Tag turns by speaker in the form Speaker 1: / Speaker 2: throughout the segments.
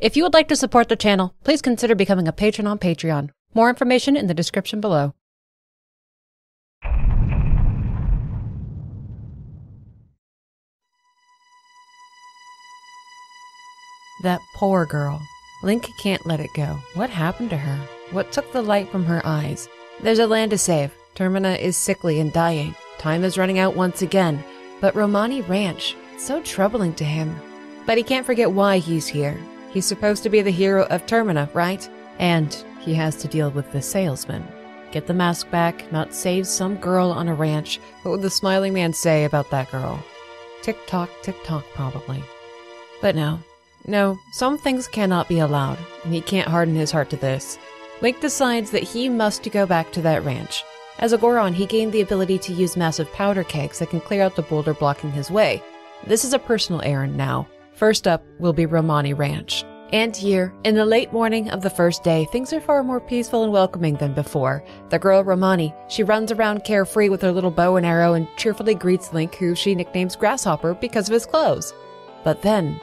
Speaker 1: If you would like to support the channel, please consider becoming a patron on Patreon. More information in the description below. That poor girl. Link can't let it go. What happened to her? What took the light from her eyes? There's a land to save. Termina is sickly and dying. Time is running out once again. But Romani Ranch, so troubling to him. But he can't forget why he's here. He's supposed to be the hero of Termina, right? And he has to deal with the salesman. Get the mask back, not save some girl on a ranch. What would the smiling man say about that girl? Tick tock, tick tock, probably. But no, no, some things cannot be allowed, and he can't harden his heart to this. Link decides that he must go back to that ranch. As a Goron, he gained the ability to use massive powder kegs that can clear out the boulder blocking his way. This is a personal errand now. First up will be Romani Ranch. And here, in the late morning of the first day, things are far more peaceful and welcoming than before. The girl Romani, she runs around carefree with her little bow and arrow and cheerfully greets Link, who she nicknames Grasshopper because of his clothes. But then,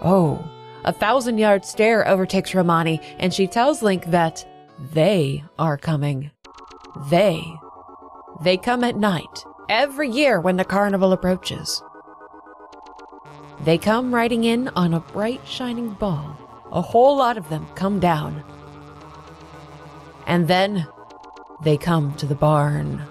Speaker 1: oh, a thousand yard stare overtakes Romani, and she tells Link that they are coming. They. They come at night, every year when the carnival approaches. They come riding in on a bright shining ball. A whole lot of them come down. And then they come to the barn.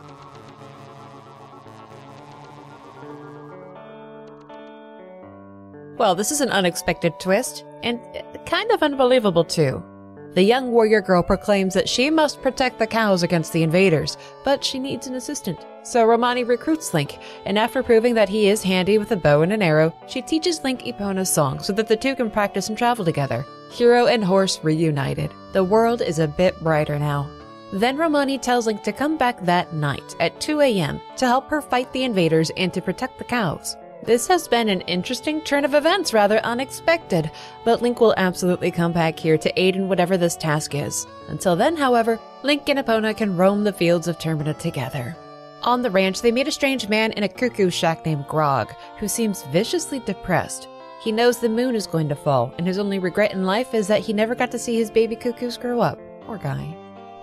Speaker 1: Well, this is an unexpected twist, and uh, kind of unbelievable too. The young warrior girl proclaims that she must protect the cows against the invaders, but she needs an assistant. So Romani recruits Link, and after proving that he is handy with a bow and an arrow, she teaches Link Epona's song so that the two can practice and travel together. Hero and horse reunited. The world is a bit brighter now. Then Romani tells Link to come back that night at 2 a.m. to help her fight the invaders and to protect the cows. This has been an interesting turn of events, rather unexpected, but Link will absolutely come back here to aid in whatever this task is. Until then, however, Link and Epona can roam the fields of Termina together. On the ranch, they meet a strange man in a cuckoo shack named Grog, who seems viciously depressed. He knows the moon is going to fall, and his only regret in life is that he never got to see his baby cuckoos grow up. Poor guy.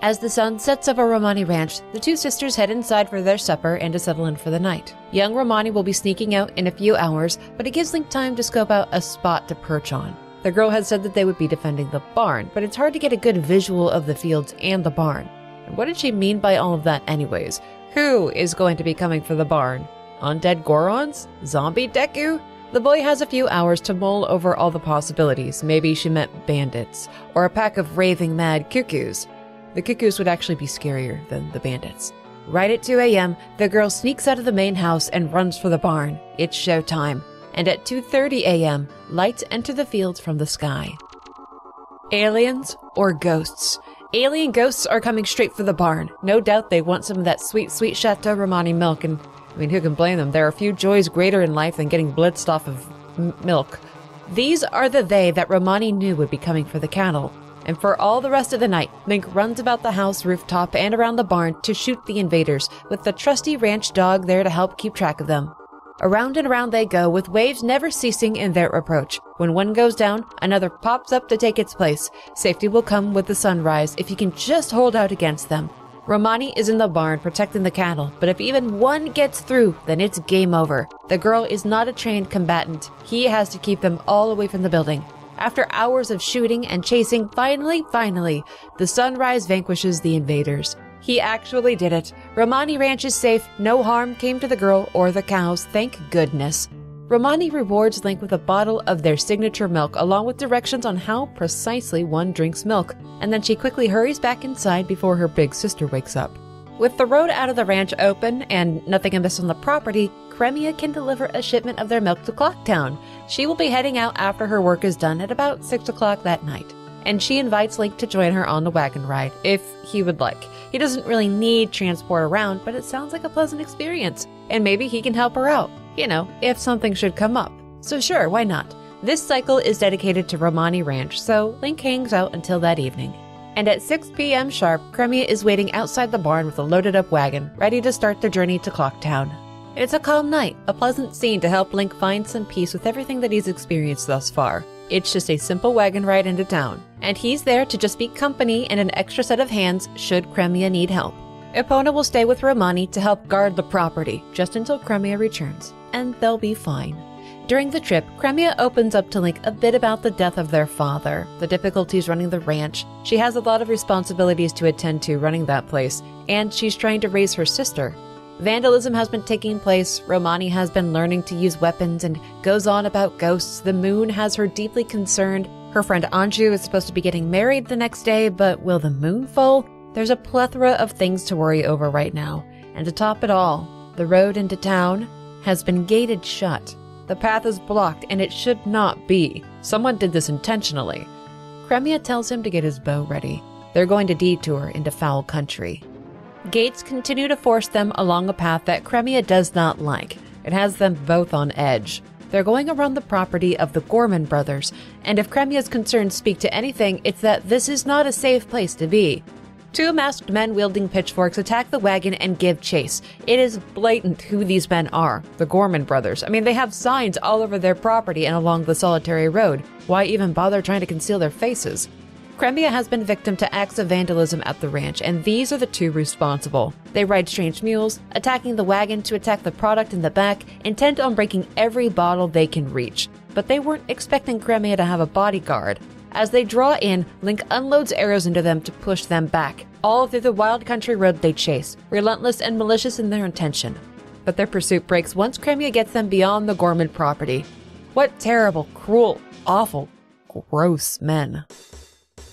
Speaker 1: As the sun sets over Romani Ranch, the two sisters head inside for their supper and to settle in for the night. Young Romani will be sneaking out in a few hours, but it gives Link time to scope out a spot to perch on. The girl had said that they would be defending the barn, but it's hard to get a good visual of the fields and the barn. And what did she mean by all of that, anyways? Who is going to be coming for the barn? Undead Gorons? Zombie Deku? The boy has a few hours to mull over all the possibilities. Maybe she meant bandits, or a pack of raving mad cuckoos. The cuckoos would actually be scarier than the bandits. Right at 2 a.m., the girl sneaks out of the main house and runs for the barn. It's showtime. And at 2:30 a.m., lights enter the fields from the sky. Aliens or ghosts? Alien ghosts are coming straight for the barn. No doubt they want some of that sweet, sweet Chateau Romani milk, and I mean, who can blame them? There are few joys greater in life than getting blitzed off of m- milk. These are the they that Romani knew would be coming for the cattle. And for all the rest of the night, Link runs about the house rooftop and around the barn to shoot the invaders, with the trusty ranch dog there to help keep track of them. Around and around they go, with waves never ceasing in their approach. When one goes down, another pops up to take its place. Safety will come with the sunrise if you can just hold out against them. Romani is in the barn protecting the cattle, but if even one gets through, then it's game over. The girl is not a trained combatant. He has to keep them all away from the building. After hours of shooting and chasing, finally, finally, the sunrise vanquishes the invaders. He actually did it. Romani Ranch is safe. No harm came to the girl or the cows, thank goodness. Romani rewards Link with a bottle of their signature milk, along with directions on how precisely one drinks milk, and then she quickly hurries back inside before her big sister wakes up. With the road out of the ranch open and nothing amiss on the property, Cremia can deliver a shipment of their milk to Clocktown. She will be heading out after her work is done at about 6 o'clock that night and she invites Link to join her on the wagon ride if he would like. He doesn't really need transport around, but it sounds like a pleasant experience, and maybe he can help her out, you know, if something should come up. So, sure, why not? This cycle is dedicated to Romani Ranch, so Link hangs out until that evening. And at 6 p.m. sharp, Cremia is waiting outside the barn with a loaded up wagon, ready to start their journey to Clocktown. It's a calm night, a pleasant scene to help Link find some peace with everything that he's experienced thus far. It's just a simple wagon ride into town, and he's there to just be company and an extra set of hands should Cremia need help. Epona will stay with Romani to help guard the property just until Cremia returns, and they'll be fine. During the trip, Cremia opens up to Link a bit about the death of their father, the difficulties running the ranch. She has a lot of responsibilities to attend to running that place, and she's trying to raise her sister. Vandalism has been taking place, Romani has been learning to use weapons and goes on about ghosts. The moon has her deeply concerned. Her friend Anju is supposed to be getting married the next day, but will the moon fall? There's a plethora of things to worry over right now. And to top it all, the road into town has been gated shut. The path is blocked, and it should not be. Someone did this intentionally. Cremia tells him to get his bow ready. They're going to detour into foul country. Gates continue to force them along a path that Cremia does not like. It has them both on edge. They're going around the property of the Gorman brothers, and if Cremia's concerns speak to anything, it's that this is not a safe place to be. Two masked men wielding pitchforks attack the wagon and give chase. It is blatant who these men are the Gorman brothers. I mean, they have signs all over their property and along the solitary road. Why even bother trying to conceal their faces? Cremia has been victim to acts of vandalism at the ranch, and these are the two responsible. They ride strange mules, attacking the wagon to attack the product in the back, intent on breaking every bottle they can reach. But they weren't expecting Cremia to have a bodyguard. As they draw in, Link unloads arrows into them to push them back, all through the wild country road they chase, relentless and malicious in their intention. But their pursuit breaks once Cremia gets them beyond the Gorman property. What terrible, cruel, awful, gross men.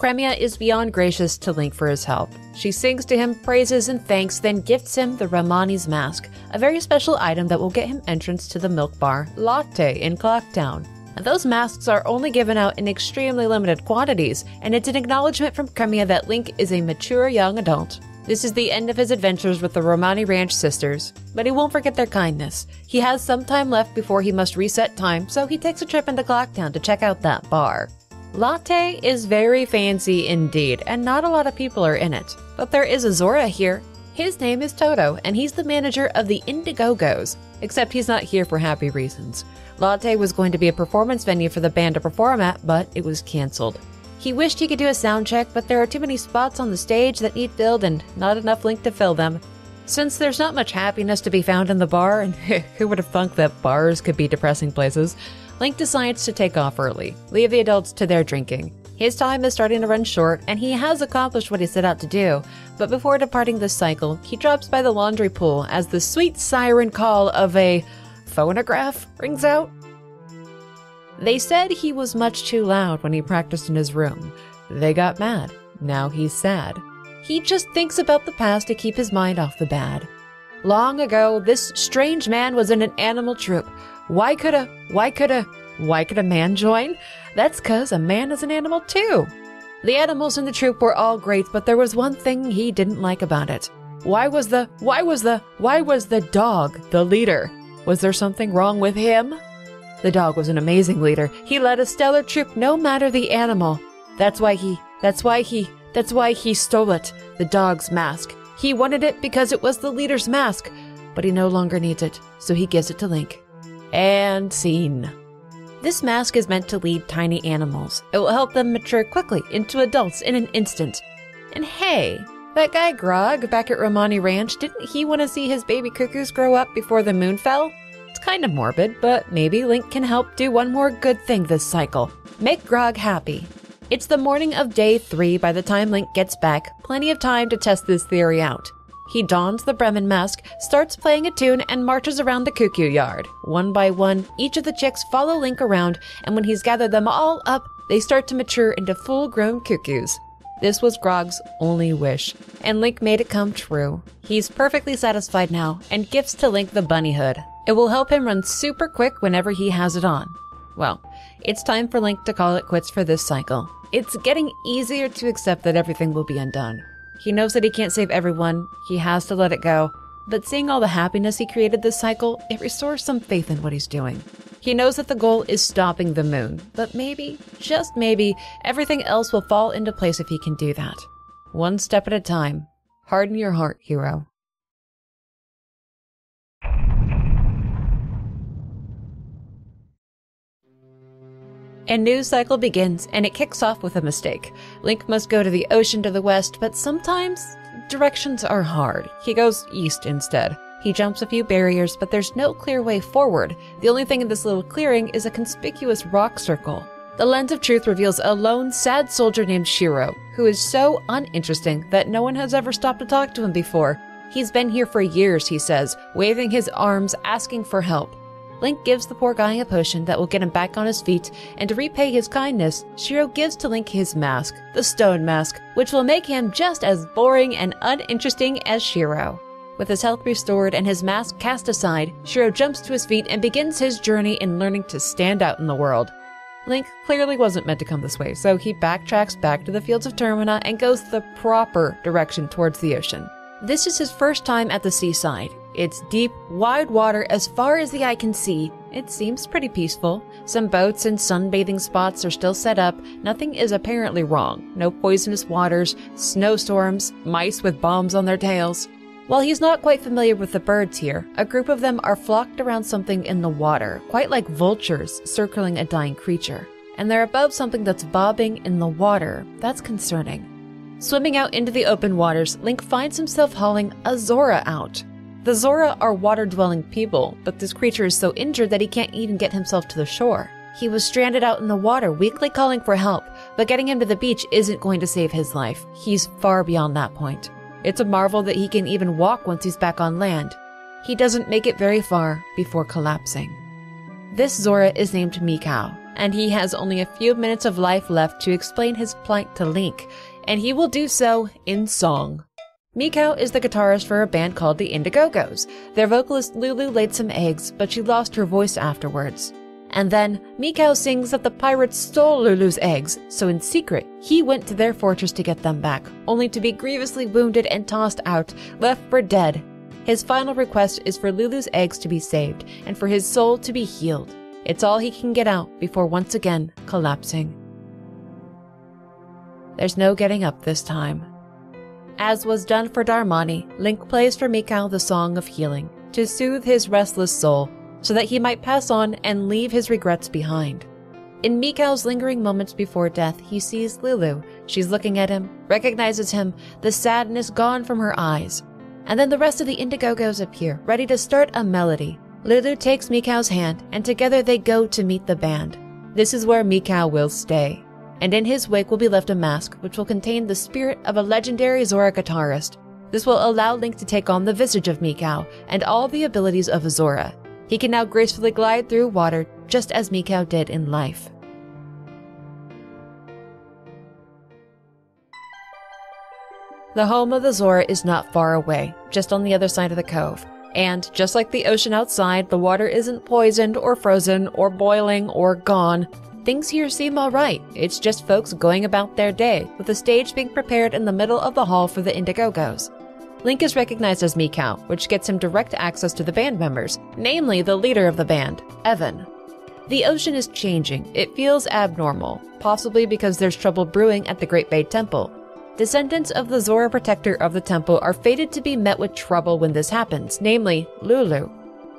Speaker 1: Cremia is beyond gracious to Link for his help. She sings to him praises and thanks, then gifts him the Romani's mask, a very special item that will get him entrance to the milk bar Latte in Clocktown. And those masks are only given out in extremely limited quantities, and it's an acknowledgement from Cremia that Link is a mature young adult. This is the end of his adventures with the Romani Ranch sisters, but he won't forget their kindness. He has some time left before he must reset time, so he takes a trip into Clocktown to check out that bar. Latte is very fancy indeed, and not a lot of people are in it. But there is a Zora here. His name is Toto, and he's the manager of the Indigo-Go's, except he's not here for happy reasons. Latte was going to be a performance venue for the band to perform at, but it was canceled. He wished he could do a sound check, but there are too many spots on the stage that need filled and not enough Link to fill them. Since there's not much happiness to be found in the bar, and who would have thunk that bars could be depressing places, Link decides to take off early, leave the adults to their drinking. His time is starting to run short, and he has accomplished what he set out to do. But before departing this cycle, he drops by the laundry pool as the sweet siren call of a phonograph rings out? They said he was much too loud when he practiced in his room. They got mad. Now he's sad. He just thinks about the past to keep his mind off the bad. Long ago, this strange man was in an animal troupe. Why could a, why could a, why could a man join? That's cause a man is an animal too. The animals in the troop were all great, but there was one thing he didn't like about it. Why was the, why was the, why was the dog the leader? Was there something wrong with him? The dog was an amazing leader. He led a stellar troop no matter the animal. That's why he, that's why he, that's why he stole it. The dog's mask. He wanted it because it was the leader's mask, but he no longer needs it, so he gives it to Link. And scene. This mask is meant to lead tiny animals. It will help them mature quickly into adults in an instant. And hey, that guy Grog back at Romani Ranch, didn't he want to see his baby cuckoos grow up before the moon fell? It's kind of morbid, but maybe Link can help do one more good thing this cycle. Make Grog happy. It's the morning of day three by the time Link gets back, plenty of time to test this theory out. He dons the Bremen mask, starts playing a tune, and marches around the cuckoo yard. One by one, each of the chicks follow Link around, and when he's gathered them all up, they start to mature into full grown cuckoos. This was Grog's only wish, and Link made it come true. He's perfectly satisfied now, and gifts to Link the bunny hood. It will help him run super quick whenever he has it on. Well, it's time for Link to call it quits for this cycle. It's getting easier to accept that everything will be undone. He knows that he can't save everyone, he has to let it go, but seeing all the happiness he created this cycle, it restores some faith in what he's doing. He knows that the goal is stopping the moon, but maybe, just maybe, everything else will fall into place if he can do that. One step at a time. Harden your heart, hero. A news cycle begins, and it kicks off with a mistake. Link must go to the ocean to the west, but sometimes directions are hard. He goes east instead. He jumps a few barriers, but there's no clear way forward. The only thing in this little clearing is a conspicuous rock circle. The lens of truth reveals a lone, sad soldier named Shiro, who is so uninteresting that no one has ever stopped to talk to him before. He's been here for years, he says, waving his arms, asking for help. Link gives the poor guy a potion that will get him back on his feet, and to repay his kindness, Shiro gives to Link his mask, the stone mask, which will make him just as boring and uninteresting as Shiro. With his health restored and his mask cast aside, Shiro jumps to his feet and begins his journey in learning to stand out in the world. Link clearly wasn't meant to come this way, so he backtracks back to the fields of Termina and goes the proper direction towards the ocean. This is his first time at the seaside. It's deep, wide water as far as the eye can see. It seems pretty peaceful. Some boats and sunbathing spots are still set up. Nothing is apparently wrong. No poisonous waters, snowstorms, mice with bombs on their tails. While he's not quite familiar with the birds here, a group of them are flocked around something in the water, quite like vultures circling a dying creature. And they're above something that's bobbing in the water. That's concerning. Swimming out into the open waters, Link finds himself hauling a Zora out. The Zora are water dwelling people, but this creature is so injured that he can't even get himself to the shore. He was stranded out in the water, weakly calling for help, but getting him to the beach isn't going to save his life. He's far beyond that point. It's a marvel that he can even walk once he's back on land. He doesn't make it very far before collapsing. This Zora is named Mikau, and he has only a few minutes of life left to explain his plight to Link, and he will do so in song. Mikau is the guitarist for a band called the Indigo-Go's. Their vocalist Lulu laid some eggs, but she lost her voice afterwards. And then Mikau sings that the pirates stole Lulu's eggs, so in secret, he went to their fortress to get them back, only to be grievously wounded and tossed out, left for dead. His final request is for Lulu's eggs to be saved and for his soul to be healed. It's all he can get out before once again collapsing. There's no getting up this time. As was done for Darmani, Link plays for Mikau the Song of Healing to soothe his restless soul so that he might pass on and leave his regrets behind. In Mikau's lingering moments before death, he sees Lulu. She's looking at him, recognizes him, the sadness gone from her eyes. And then the rest of the Indigo-Go's appear, ready to start a melody. Lulu takes Mikau's hand, and together they go to meet the band. This is where Mikau will stay. And in his wake will be left a mask which will contain the spirit of a legendary Zora guitarist. This will allow Link to take on the visage of Mikau and all the abilities of Zora. He can now gracefully glide through water just as Mikau did in life. The home of the Zora is not far away, just on the other side of the cove. And just like the ocean outside, the water isn't poisoned or frozen or boiling or gone. Things here seem alright. It's just folks going about their day, with a stage being prepared in the middle of the hall for the Indigo-Go's. Link is recognized as Mikau, which gets him direct access to the band members, namely the leader of the band, Evan. The ocean is changing. It feels abnormal, possibly because there's trouble brewing at the Great Bay Temple. Descendants of the Zora protector of the temple are fated to be met with trouble when this happens, namely Lulu.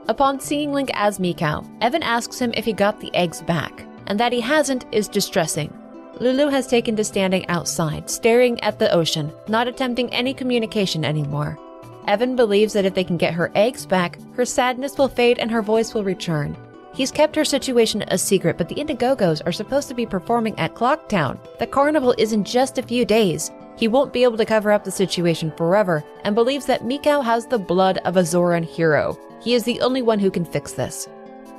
Speaker 1: Upon seeing Link as Mikau, Evan asks him if he got the eggs back, and that he hasn't is distressing, Lulu has taken to standing outside, staring at the ocean, not attempting any communication anymore. Evan believes that if they can get her eggs back, her sadness will fade and her voice will return. He's kept her situation a secret, but the Indigo-Go's are supposed to be performing at Clocktown. The carnival is in just a few days. He won't be able to cover up the situation forever and believes that Mikau has the blood of a Zoran hero. He is the only one who can fix this.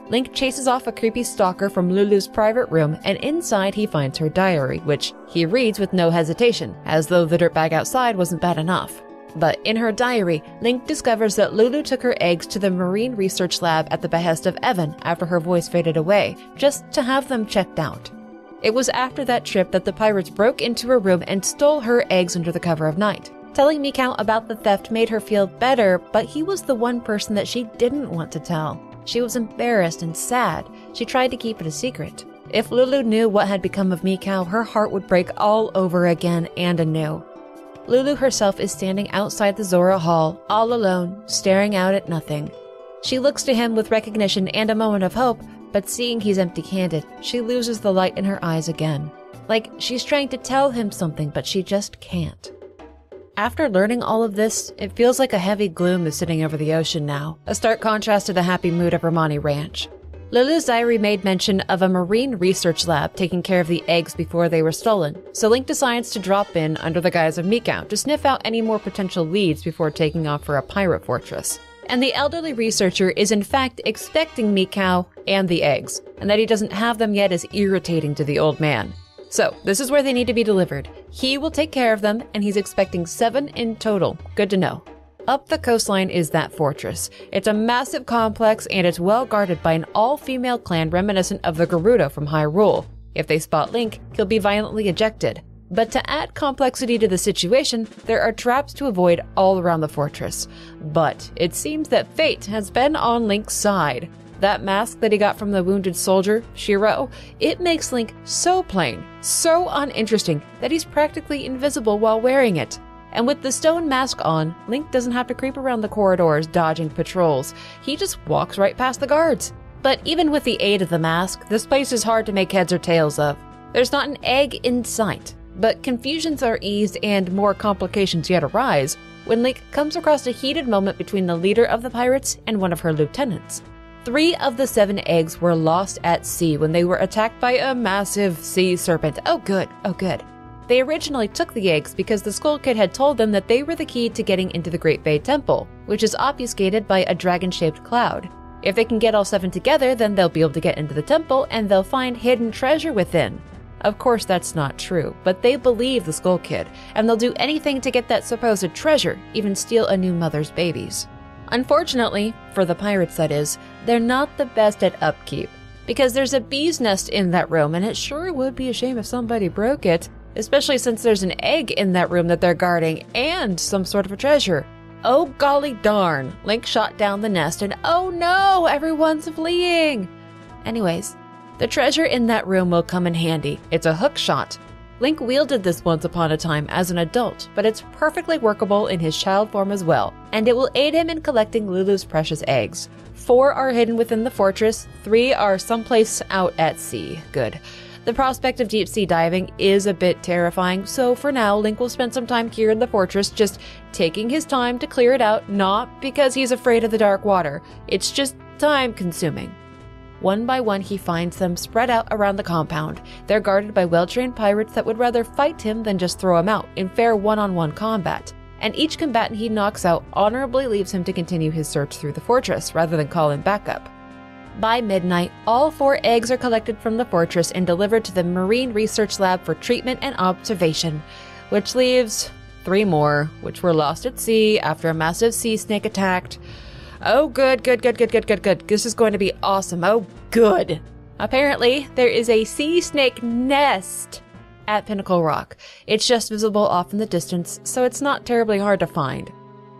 Speaker 1: Link chases off a creepy stalker from Lulu's private room, and inside he finds her diary, which he reads with no hesitation, as though the dirtbag outside wasn't bad enough. But in her diary, Link discovers that Lulu took her eggs to the Marine Research Lab at the behest of Evan after her voice faded away, just to have them checked out. It was after that trip that the pirates broke into her room and stole her eggs under the cover of night. Telling Mikau about the theft made her feel better, but he was the one person that she didn't want to tell. She was embarrassed and sad. She tried to keep it a secret. If Lulu knew what had become of Mikau, her heart would break all over again and anew. Lulu herself is standing outside the Zora Hall, all alone, staring out at nothing. She looks to him with recognition and a moment of hope, but seeing he's empty handed, she loses the light in her eyes again. Like she's trying to tell him something, but she just can't. After learning all of this, it feels like a heavy gloom is sitting over the ocean now, a stark contrast to the happy mood of Romani Ranch. Lulu's diary made mention of a marine research lab taking care of the eggs before they were stolen, so Link decides to drop in under the guise of Mikau to sniff out any more potential leads before taking off for a pirate fortress. And the elderly researcher is in fact expecting Mikau and the eggs, and that he doesn't have them yet is irritating to the old man. So, this is where they need to be delivered. He will take care of them, and he's expecting seven in total. Good to know. Up the coastline is that fortress. It's a massive complex and it's well guarded by an all female clan reminiscent of the Gerudo from Hyrule. If they spot Link, he'll be violently ejected. But to add complexity to the situation, there are traps to avoid all around the fortress. But it seems that fate has been on Link's side. That mask that he got from the wounded soldier, Shiro, it makes Link so plain, so uninteresting, that he's practically invisible while wearing it. And with the stone mask on, Link doesn't have to creep around the corridors dodging patrols. He just walks right past the guards. But even with the aid of the mask, this place is hard to make heads or tails of. There's not an egg in sight, but confusions are eased and more complications yet arise when Link comes across a heated moment between the leader of the pirates and one of her lieutenants. Three of the seven eggs were lost at sea when they were attacked by a massive sea serpent. Oh, good. Oh, good. They originally took the eggs because the Skull Kid had told them that they were the key to getting into the Great Bay Temple, which is obfuscated by a dragon shaped cloud. If they can get all seven together, then they'll be able to get into the temple and they'll find hidden treasure within. Of course, that's not true, but they believe the Skull Kid, and they'll do anything to get that supposed treasure, even steal a new mother's babies. Unfortunately, for the pirates that is, they're not the best at upkeep. Because there's a bee's nest in that room, and it sure would be a shame if somebody broke it, especially since there's an egg in that room that they're guarding and some sort of a treasure. Oh golly darn, Link shot down the nest, and oh no, everyone's fleeing! Anyways, the treasure in that room will come in handy. It's a hook shot, Link wielded this once upon a time as an adult, but it's perfectly workable in his child form as well, and it will aid him in collecting Lulu's precious eggs. Four are hidden within the fortress, three are someplace out at sea. Good. The prospect of deep sea diving is a bit terrifying, so for now, Link will spend some time here in the fortress just taking his time to clear it out, not because he's afraid of the dark water. It's just time consuming. One by one, he finds them spread out around the compound. They're guarded by well trained pirates that would rather fight him than just throw him out in fair one on one combat. And each combatant he knocks out honorably leaves him to continue his search through the fortress rather than call in backup. By midnight, all four eggs are collected from the fortress and delivered to the Marine Research Lab for treatment and observation, which leaves three more, which were lost at sea after a massive sea snake attacked. Oh, good, good, good, good, good, good, good. This is going to be awesome. Oh, good. Apparently, there is a sea snake nest at Pinnacle Rock. It's just visible off in the distance, so it's not terribly hard to find.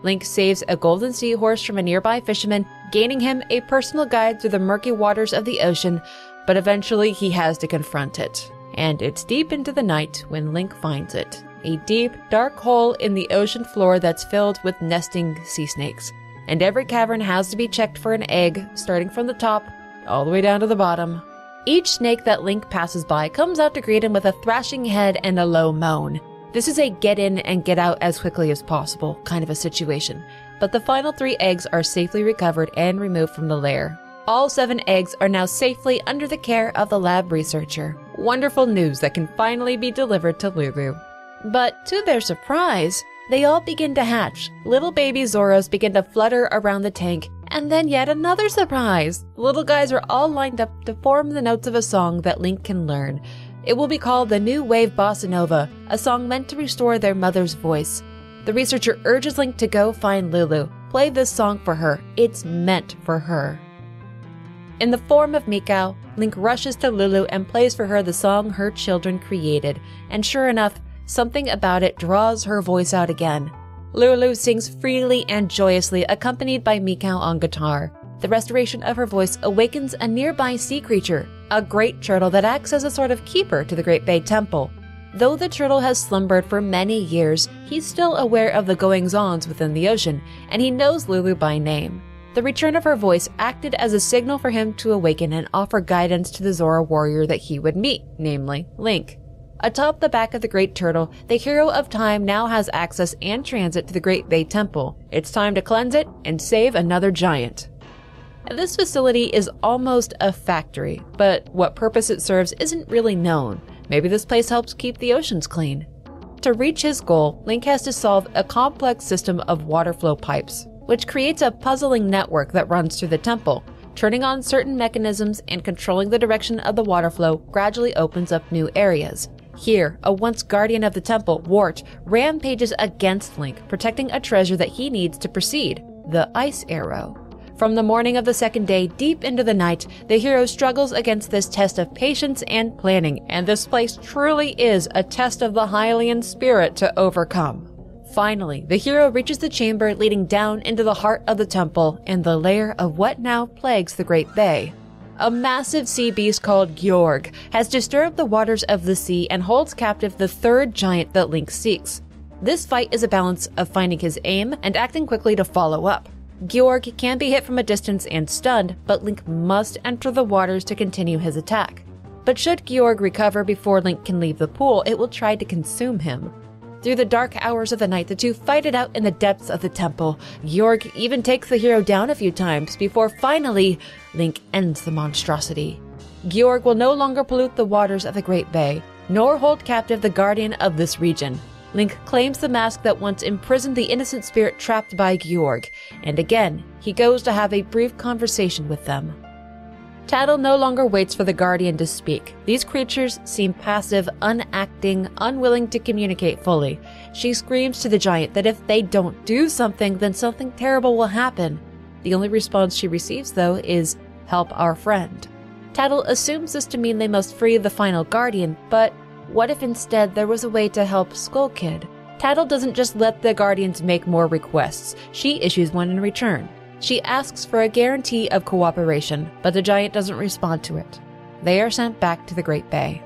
Speaker 1: Link saves a golden seahorse from a nearby fisherman, gaining him a personal guide through the murky waters of the ocean, but eventually he has to confront it. And it's deep into the night when Link finds it a deep, dark hole in the ocean floor that's filled with nesting sea snakes and every cavern has to be checked for an egg, starting from the top all the way down to the bottom. Each snake that Link passes by comes out to greet him with a thrashing head and a low moan. This is a get in and get out as quickly as possible kind of a situation, but the final three eggs are safely recovered and removed from the lair. All seven eggs are now safely under the care of the lab researcher. Wonderful news that can finally be delivered to Lulu. But to their surprise, they all begin to hatch. Little baby Zoros begin to flutter around the tank, and then yet another surprise. The little guys are all lined up to form the notes of a song that Link can learn. It will be called the New Wave Bossa Nova, a song meant to restore their mother's voice. The researcher urges Link to go find Lulu. Play this song for her. It's meant for her. In the form of Mikau, Link rushes to Lulu and plays for her the song her children created. And sure enough, Something about it draws her voice out again. Lulu sings freely and joyously, accompanied by Mikau on guitar. The restoration of her voice awakens a nearby sea creature, a great turtle that acts as a sort of keeper to the Great Bay Temple. Though the turtle has slumbered for many years, he's still aware of the goings ons within the ocean, and he knows Lulu by name. The return of her voice acted as a signal for him to awaken and offer guidance to the Zora warrior that he would meet, namely Link. Atop the back of the Great Turtle, the Hero of Time now has access and transit to the Great Bay Temple. It's time to cleanse it and save another giant. This facility is almost a factory, but what purpose it serves isn't really known. Maybe this place helps keep the oceans clean. To reach his goal, Link has to solve a complex system of water flow pipes, which creates a puzzling network that runs through the temple. Turning on certain mechanisms and controlling the direction of the water flow gradually opens up new areas. Here, a once guardian of the temple, Wart, rampages against Link, protecting a treasure that he needs to proceed the Ice Arrow. From the morning of the second day deep into the night, the hero struggles against this test of patience and planning, and this place truly is a test of the Hylian spirit to overcome. Finally, the hero reaches the chamber leading down into the heart of the temple and the lair of what now plagues the Great Bay. A massive sea beast called Gyorg has disturbed the waters of the sea and holds captive the third giant that Link seeks. This fight is a balance of finding his aim and acting quickly to follow up. Gyorg can be hit from a distance and stunned, but Link must enter the waters to continue his attack. But should Gyorg recover before Link can leave the pool, it will try to consume him. Through the dark hours of the night, the two fight it out in the depths of the temple. Gyorg even takes the hero down a few times before finally Link ends the monstrosity. Gyorg will no longer pollute the waters of the Great Bay, nor hold captive the guardian of this region. Link claims the mask that once imprisoned the innocent spirit trapped by Gyorg, and again, he goes to have a brief conversation with them. Tatl no longer waits for the Guardian to speak. These creatures seem passive, unacting, unwilling to communicate fully. She screams to the giant that if they don't do something, then something terrible will happen. The only response she receives, though, is, Help our friend. Tatl assumes this to mean they must free the final Guardian, but what if instead there was a way to help Skull Kid? Tatl doesn't just let the Guardians make more requests, she issues one in return. She asks for a guarantee of cooperation, but the giant doesn't respond to it. They are sent back to the Great Bay.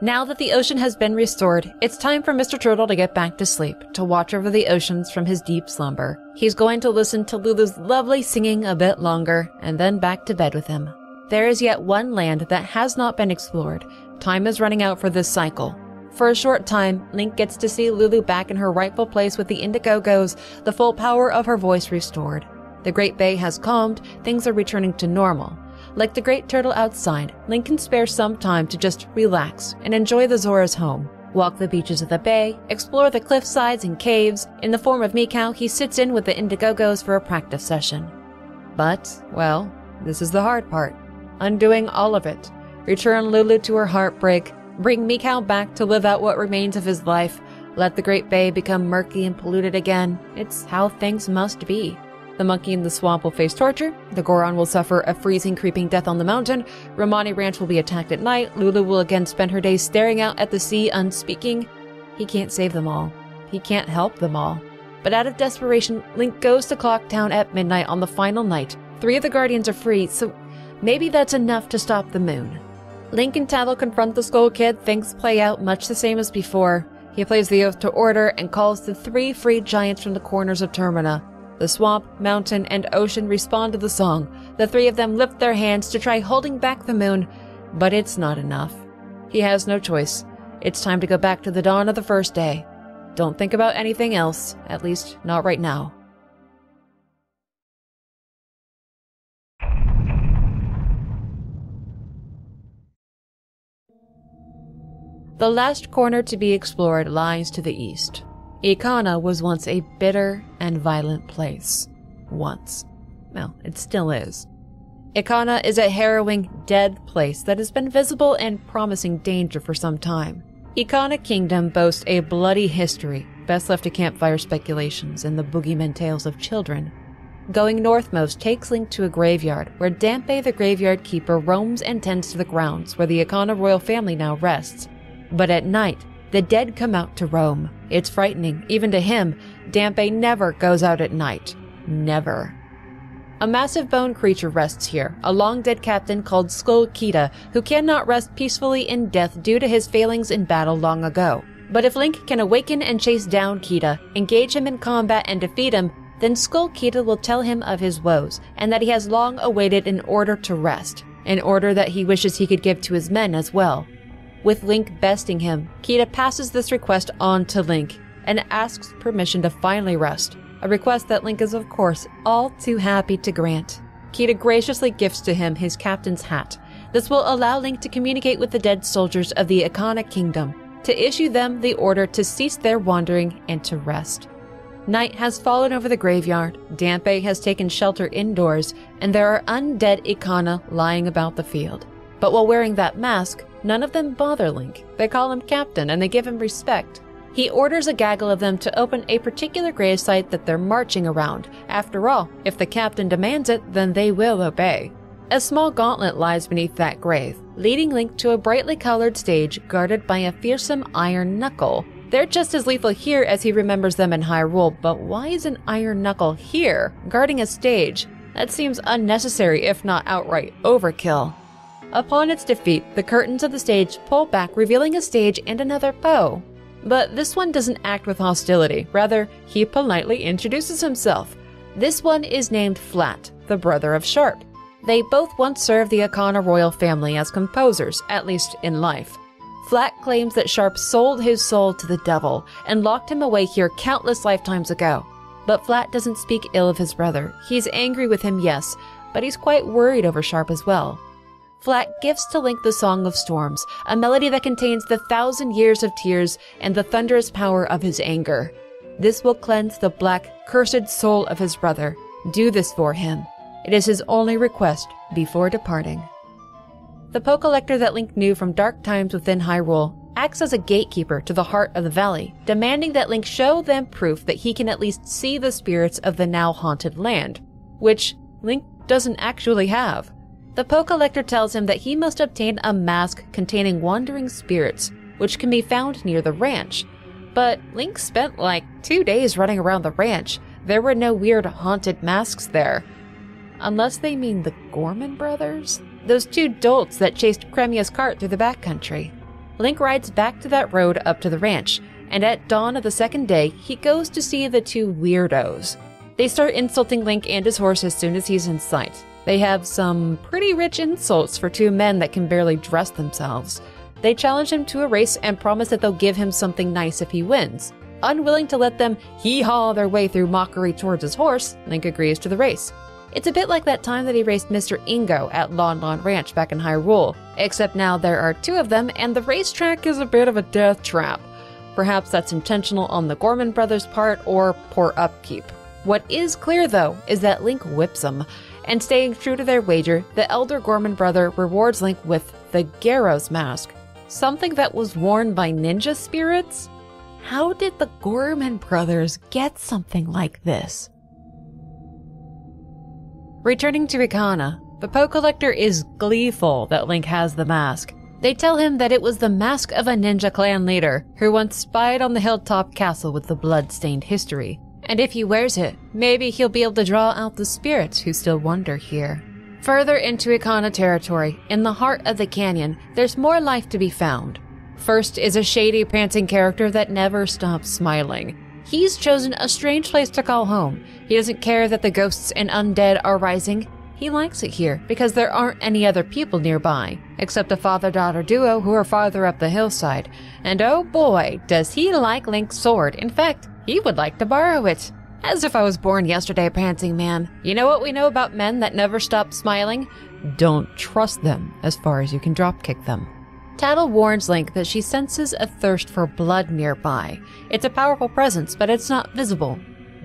Speaker 1: Now that the ocean has been restored, it's time for Mr. Turtle to get back to sleep, to watch over the oceans from his deep slumber. He's going to listen to Lulu's lovely singing a bit longer, and then back to bed with him. There is yet one land that has not been explored. Time is running out for this cycle. For a short time, Link gets to see Lulu back in her rightful place with the Indigo-Go's, the full power of her voice restored. The Great Bay has calmed, things are returning to normal. Like the great turtle outside, Link can spare some time to just relax and enjoy the Zora's home. Walk the beaches of the bay, explore the cliff sides and caves. In the form of Mikau, he sits in with the Indigo-Go's for a practice session. But, well, this is the hard part. Undoing all of it. Return Lulu to her heartbreak, bring Mikau back to live out what remains of his life, let the Great Bay become murky and polluted again. It's how things must be. The monkey in the swamp will face torture. The Goron will suffer a freezing, creeping death on the mountain. Romani Ranch will be attacked at night. Lulu will again spend her days staring out at the sea, unspeaking. He can't save them all. He can't help them all. But out of desperation, Link goes to Clock Town at midnight on the final night. Three of the Guardians are free, so maybe that's enough to stop the moon. Link and Tatl confront the Skull Kid, things play out much the same as before. He plays the oath to order and calls the three freed giants from the corners of Termina. The swamp, mountain, and ocean respond to the song. The three of them lift their hands to try holding back the moon, but it's not enough. He has no choice. It's time to go back to the dawn of the first day. Don't think about anything else, at least not right now. The last corner to be explored lies to the east. Ikana was once a bitter and violent place. Once. Well, it still is. Ikana is a harrowing, dead place that has been visible and promising danger for some time. Ikana Kingdom boasts a bloody history, best left to campfire speculations and the boogeyman tales of children. Going northmost takes Link to a graveyard, where Dampé the graveyard keeper roams and tends to the grounds where the Ikana royal family now rests. But at night, the dead come out to roam. It's frightening, even to him. Dampé never goes out at night. Never. A massive bone creature rests here, a long dead captain called Skull Keeta, who cannot rest peacefully in death due to his failings in battle long ago. But if Link can awaken and chase down Keeta, engage him in combat and defeat him, then Skull Keeta will tell him of his woes and that he has long awaited an order to rest, an order that he wishes he could give to his men as well. With Link besting him, Keeta passes this request on to Link and asks permission to finally rest, a request that Link is, of course, all too happy to grant. Keeta graciously gifts to him his captain's hat. This will allow Link to communicate with the dead soldiers of the Ikana Kingdom, to issue them the order to cease their wandering and to rest. Night has fallen over the graveyard, Dampé has taken shelter indoors, and there are undead Ikana lying about the field. But while wearing that mask, none of them bother Link. They call him Captain and they give him respect. He orders a gaggle of them to open a particular gravesite that they're marching around. After all, if the captain demands it, then they will obey. A small gauntlet lies beneath that grave, leading Link to a brightly colored stage guarded by a fearsome iron knuckle. They're just as lethal here as he remembers them in Hyrule, but why is an iron knuckle here, guarding a stage? That seems unnecessary, if not outright overkill. Upon its defeat, the curtains of the stage pull back, revealing a stage and another foe. But this one doesn't act with hostility. Rather, he politely introduces himself. This one is named Flat, the brother of Sharp. They both once served the Ikana royal family as composers, at least in life. Flat claims that Sharp sold his soul to the devil and locked him away here countless lifetimes ago. But Flat doesn't speak ill of his brother. He's angry with him, yes, but he's quite worried over Sharp as well. Flat gifts to Link the Song of Storms, a melody that contains the thousand years of tears and the thunderous power of his anger. This will cleanse the black, cursed soul of his brother. Do this for him. It is his only request before departing. The Poe Collector that Link knew from dark times within Hyrule acts as a gatekeeper to the heart of the valley, demanding that Link show them proof that he can at least see the spirits of the now haunted land, which Link doesn't actually have. The Poe Collector tells him that he must obtain a mask containing wandering spirits, which can be found near the ranch. But Link spent like two days running around the ranch. There were no weird haunted masks there. Unless they mean the Gorman brothers? Those two dolts that chased Cremia's cart through the backcountry. Link rides back to that road up to the ranch, and at dawn of the second day, he goes to see the two weirdos. They start insulting Link and his horse as soon as he's in sight. They have some pretty rich insults for two men that can barely dress themselves. They challenge him to a race and promise that they'll give him something nice if he wins. Unwilling to let them hee haw their way through mockery towards his horse, Link agrees to the race. It's a bit like that time that he raced Mr. Ingo at Lon Lon Ranch back in Hyrule, except now there are two of them and the racetrack is a bit of a death trap. Perhaps that's intentional on the Gorman brothers' part or poor upkeep. What is clear though is that Link whips him, and staying true to their wager, the elder Gorman brother rewards Link with the Garo's mask, something that was worn by ninja spirits? How did the Gorman brothers get something like this? Returning to Ikana, the Poe Collector is gleeful that Link has the mask. They tell him that it was the mask of a ninja clan leader who once spied on the hilltop castle with the blood-stained history. And if he wears it, maybe he'll be able to draw out the spirits who still wander here. Further into Ikana territory, in the heart of the canyon, there's more life to be found. First is a shady, prancing character that never stops smiling. He's chosen a strange place to call home. He doesn't care that the ghosts and undead are rising. He likes it here because there aren't any other people nearby, except a father daughter duo who are farther up the hillside. And oh boy, does he like Link's sword. In fact, he would like to borrow it. As if I was born yesterday, prancing man. You know what we know about men that never stop smiling? Don't trust them as far as you can dropkick them. Tatl warns Link that she senses a thirst for blood nearby. It's a powerful presence, but it's not visible.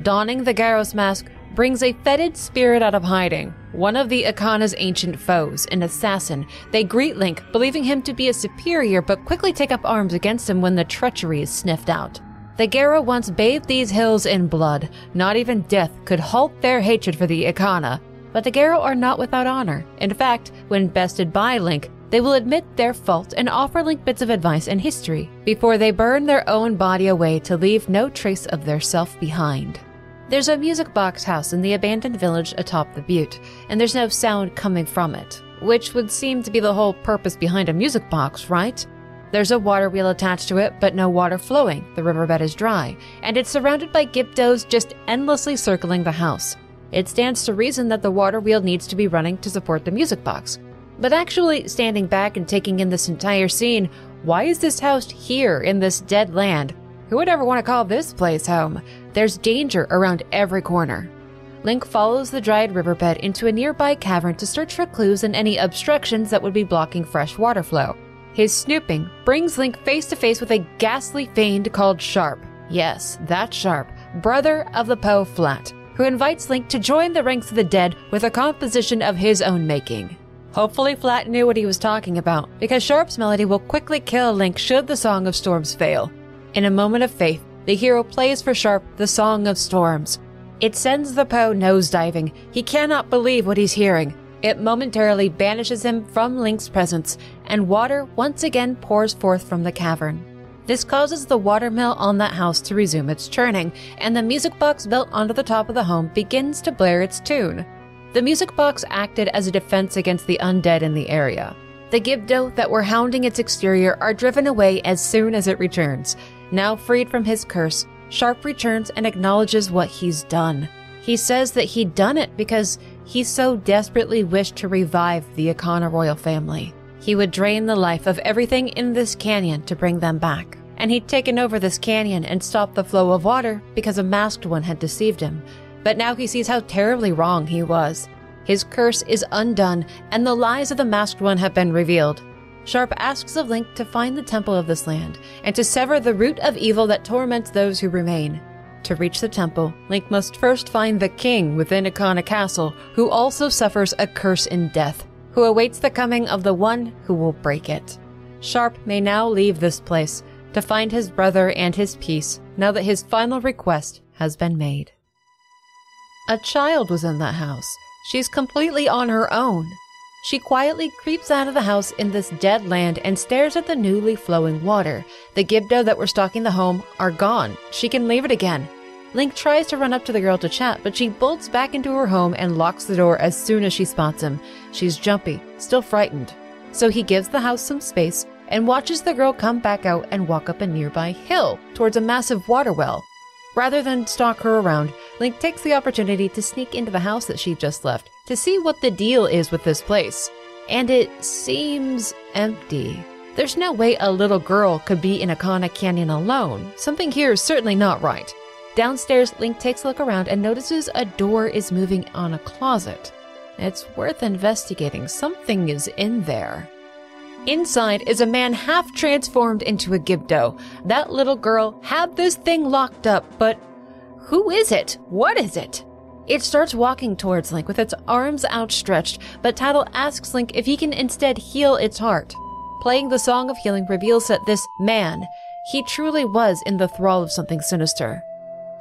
Speaker 1: Donning the Garo's mask brings a fetid spirit out of hiding. One of the Ikana's ancient foes, an assassin. They greet Link, believing him to be a superior, but quickly take up arms against him when the treachery is sniffed out. The Garo once bathed these hills in blood. Not even death could halt their hatred for the Ikana. But the Garo are not without honor. In fact, when bested by Link, they will admit their fault and offer Link bits of advice and history before they burn their own body away to leave no trace of their self behind. There's a music box house in the abandoned village atop the butte, and there's no sound coming from it, which would seem to be the whole purpose behind a music box, right? There's a water wheel attached to it, but no water flowing. The riverbed is dry, and it's surrounded by Gibdos just endlessly circling the house. It stands to reason that the water wheel needs to be running to support the music box. But actually, standing back and taking in this entire scene, why is this house here in this dead land? Who would ever want to call this place home? There's danger around every corner. Link follows the dried riverbed into a nearby cavern to search for clues and any obstructions that would be blocking fresh water flow. His snooping brings Link face to face with a ghastly fiend called Sharp. Yes, that Sharp, brother of the Poe Flat, who invites Link to join the ranks of the dead with a composition of his own making. Hopefully, Flat knew what he was talking about, because Sharp's melody will quickly kill Link should the Song of Storms fail. In a moment of faith, the hero plays for Sharp the Song of Storms. It sends the Poe nosediving. He cannot believe what he's hearing. It momentarily banishes him from Link's presence, and water once again pours forth from the cavern. This causes the watermill on that house to resume its churning, and the music box built onto the top of the home begins to blare its tune. The music box acted as a defense against the undead in the area. The Gibdo that were hounding its exterior are driven away as soon as it returns. Now freed from his curse, Sharp returns and acknowledges what he's done. He says that he'd done it because he so desperately wished to revive the Ikana royal family. He would drain the life of everything in this canyon to bring them back. And he'd taken over this canyon and stopped the flow of water because a masked one had deceived him. But now he sees how terribly wrong he was. His curse is undone, and the lies of the masked one have been revealed. Sharp asks of Link to find the temple of this land and to sever the root of evil that torments those who remain. To reach the temple, Link must first find the king within Ikana Castle, who also suffers a curse in death, who awaits the coming of the one who will break it. Sharp may now leave this place to find his brother and his peace now that his final request has been made. A child was in that house. She's completely on her own. She quietly creeps out of the house in this dead land and stares at the newly flowing water. The Gibdo that were stalking the home are gone. She can leave it again. Link tries to run up to the girl to chat, but she bolts back into her home and locks the door as soon as she spots him. She's jumpy, still frightened. So he gives the house some space and watches the girl come back out and walk up a nearby hill towards a massive water well. Rather than stalk her around, Link takes the opportunity to sneak into the house that she just left to see what the deal is with this place. And it seems empty. There's no way a little girl could be in Ikana Canyon alone. Something here is certainly not right. Downstairs, Link takes a look around and notices a door is moving on a closet. It's worth investigating. Something is in there. Inside is a man half transformed into a Gibdo. That little girl had this thing locked up, but who is it? What is it? It starts walking towards Link with its arms outstretched, but Tatl asks Link if he can instead heal its heart. Playing the Song of Healing reveals that this man, he truly was in the thrall of something sinister.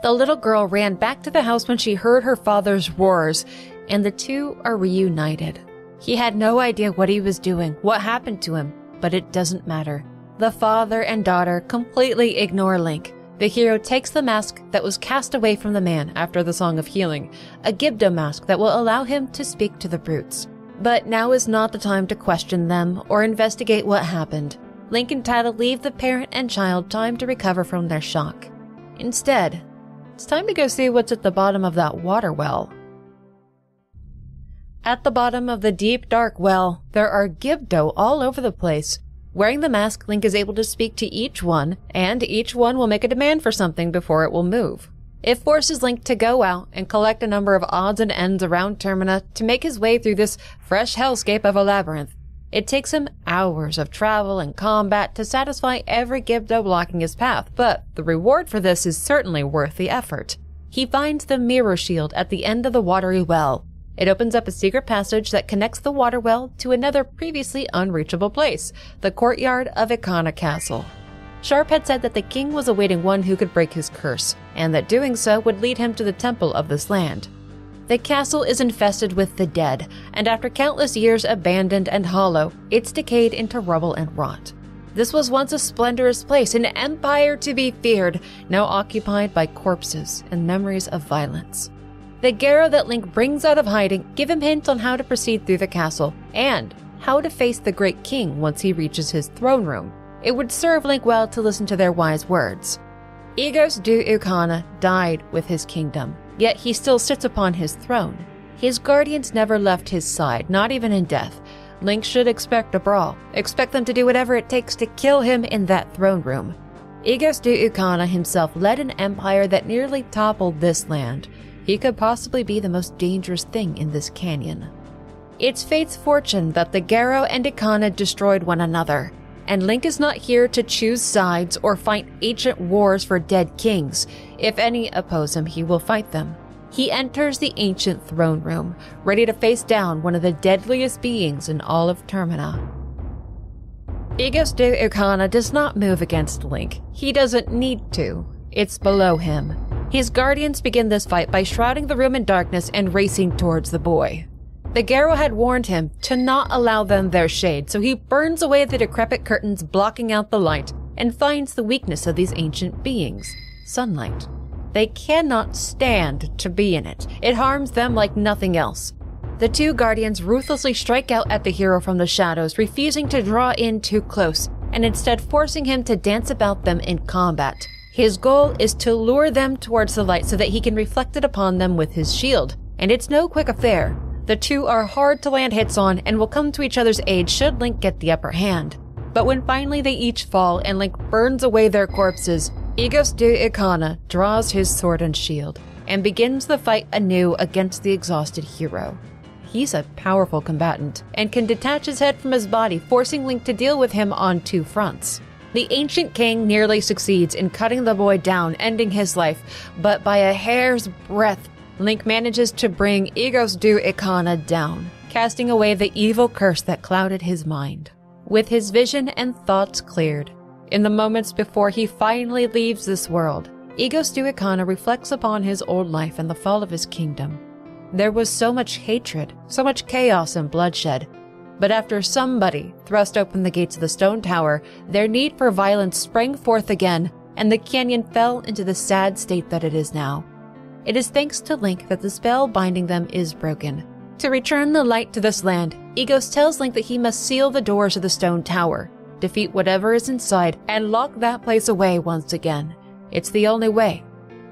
Speaker 1: The little girl ran back to the house when she heard her father's roars, and the two are reunited. He had no idea what he was doing, what happened to him, but it doesn't matter. The father and daughter completely ignore Link. The hero takes the mask that was cast away from the man after the Song of Healing, a Gibdo mask that will allow him to speak to the brutes. But now is not the time to question them or investigate what happened. Link and Tatl leave the parent and child time to recover from their shock. Instead, it's time to go see what's at the bottom of that water well. At the bottom of the deep, dark well, there are Gibdo all over the place. Wearing the mask, Link is able to speak to each one, and each one will make a demand for something before it will move. It forces Link to go out and collect a number of odds and ends around Termina to make his way through this fresh hellscape of a labyrinth. It takes him hours of travel and combat to satisfy every Gibdo blocking his path, but the reward for this is certainly worth the effort. He finds the mirror shield at the end of the watery well, it opens up a secret passage that connects the water well to another previously unreachable place, the courtyard of Ikana Castle. Sharp had said that the king was awaiting one who could break his curse, and that doing so would lead him to the temple of this land. The castle is infested with the dead, and after countless years abandoned and hollow, it's decayed into rubble and rot. This was once a splendorous place, an empire to be feared, now occupied by corpses and memories of violence. The Garo that Link brings out of hiding give him hints on how to proceed through the castle and how to face the Great King once he reaches his throne room. It would serve Link well to listen to their wise words. Igos du Ikana died with his kingdom, yet he still sits upon his throne. His guardians never left his side, not even in death. Link should expect a brawl, expect them to do whatever it takes to kill him in that throne room. Igos du Ikana himself led an empire that nearly toppled this land. He could possibly be the most dangerous thing in this canyon. It's fate's fortune that the Garo and Ikana destroyed one another, and Link is not here to choose sides or fight ancient wars for dead kings. If any oppose him, he will fight them. He enters the ancient throne room, ready to face down one of the deadliest beings in all of Termina. Igos du Ikana does not move against Link. He doesn't need to. It's below him. His guardians begin this fight by shrouding the room in darkness and racing towards the boy. The Garo had warned him to not allow them their shade, so he burns away the decrepit curtains blocking out the light and finds the weakness of these ancient beings sunlight. They cannot stand to be in it. It harms them like nothing else. The two guardians ruthlessly strike out at the hero from the shadows, refusing to draw in too close, and instead forcing him to dance about them in combat. His goal is to lure them towards the light so that he can reflect it upon them with his shield, and it's no quick affair. The two are hard to land hits on and will come to each other's aid should Link get the upper hand. But when finally they each fall and Link burns away their corpses, Igos du Ikana draws his sword and shield and begins the fight anew against the exhausted hero. He's a powerful combatant and can detach his head from his body, forcing Link to deal with him on two fronts. The ancient king nearly succeeds in cutting the boy down, ending his life, but by a hair's breadth, Link manages to bring Igos du Ikana down, casting away the evil curse that clouded his mind. With his vision and thoughts cleared, in the moments before he finally leaves this world, Igos du Ikana reflects upon his old life and the fall of his kingdom. There was so much hatred, so much chaos and bloodshed. But after somebody thrust open the gates of the stone tower, their need for violence sprang forth again, and the canyon fell into the sad state that it is now. It is thanks to Link that the spell binding them is broken. To return the light to this land, Igos tells Link that he must seal the doors of the stone tower, defeat whatever is inside, and lock that place away once again. It's the only way.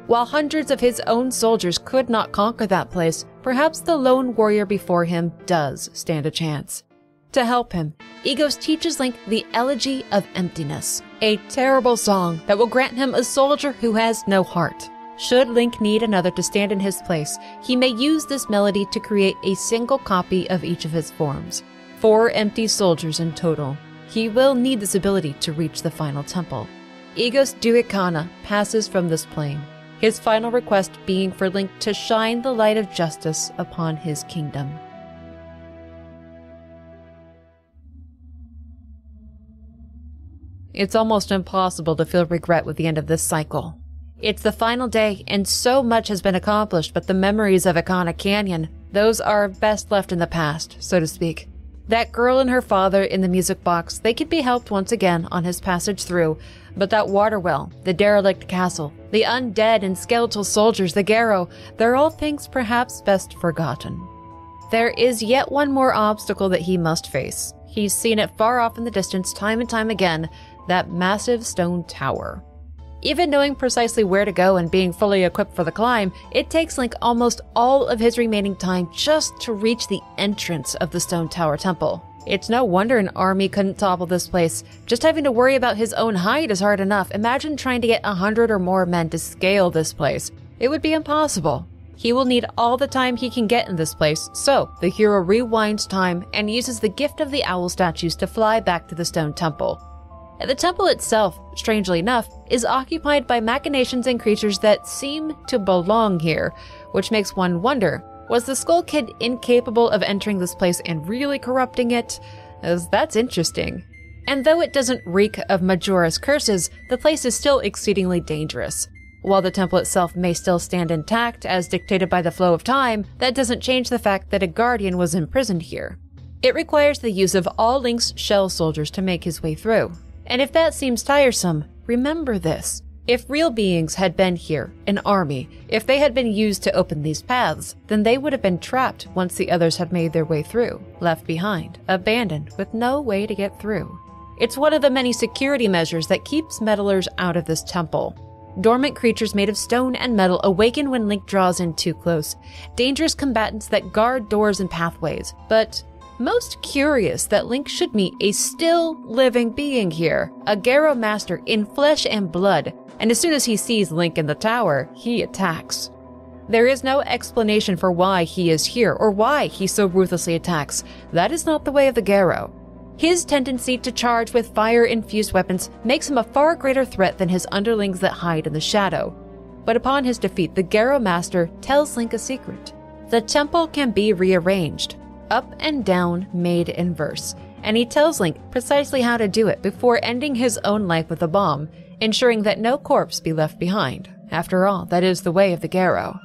Speaker 1: While hundreds of his own soldiers could not conquer that place, perhaps the lone warrior before him does stand a chance. To help him, Igos teaches Link the Elegy of Emptiness, a terrible song that will grant him a soldier who has no heart. Should Link need another to stand in his place, he may use this melody to create a single copy of each of his forms. Four empty soldiers in total. He will need this ability to reach the final temple. Igos du Ikana passes from this plane, his final request being for Link to shine the light of justice upon his kingdom. It's almost impossible to feel regret with the end of this cycle. It's the final day, and so much has been accomplished, but the memories of Ikana Canyon, those are best left in the past, so to speak. That girl and her father in the music box, they could be helped once again on his passage through, but that water well, the derelict castle, the undead and skeletal soldiers, the Garo, they're all things perhaps best forgotten. There is yet one more obstacle that he must face. He's seen it far off in the distance time and time again, that massive stone tower. Even knowing precisely where to go and being fully equipped for the climb, it takes Link almost all of his remaining time just to reach the entrance of the Stone Tower Temple. It's no wonder an army couldn't topple this place. Just having to worry about his own height is hard enough. Imagine trying to get a hundred or more men to scale this place. It would be impossible. He will need all the time he can get in this place, so the hero rewinds time and uses the gift of the owl statues to fly back to the stone temple. The temple itself, strangely enough, is occupied by machinations and creatures that seem to belong here, which makes one wonder was the Skull Kid incapable of entering this place and really corrupting it? As that's interesting. And though it doesn't reek of Majora's curses, the place is still exceedingly dangerous. While the temple itself may still stand intact as dictated by the flow of time, that doesn't change the fact that a guardian was imprisoned here. It requires the use of all Link's shell soldiers to make his way through. And if that seems tiresome, remember this. If real beings had been here, an army, if they had been used to open these paths, then they would have been trapped once the others had made their way through, left behind, abandoned, with no way to get through. It's one of the many security measures that keeps meddlers out of this temple. Dormant creatures made of stone and metal awaken when Link draws in too close, dangerous combatants that guard doors and pathways. But most curious that Link should meet a still living being here, a Garo master in flesh and blood, and as soon as he sees Link in the tower, he attacks. There is no explanation for why he is here or why he so ruthlessly attacks. That is not the way of the Garo. His tendency to charge with fire infused weapons makes him a far greater threat than his underlings that hide in the shadow. But upon his defeat, the Garo Master tells Link a secret. The temple can be rearranged, up and down, made in verse, and he tells Link precisely how to do it before ending his own life with a bomb, ensuring that no corpse be left behind. After all, that is the way of the Garo.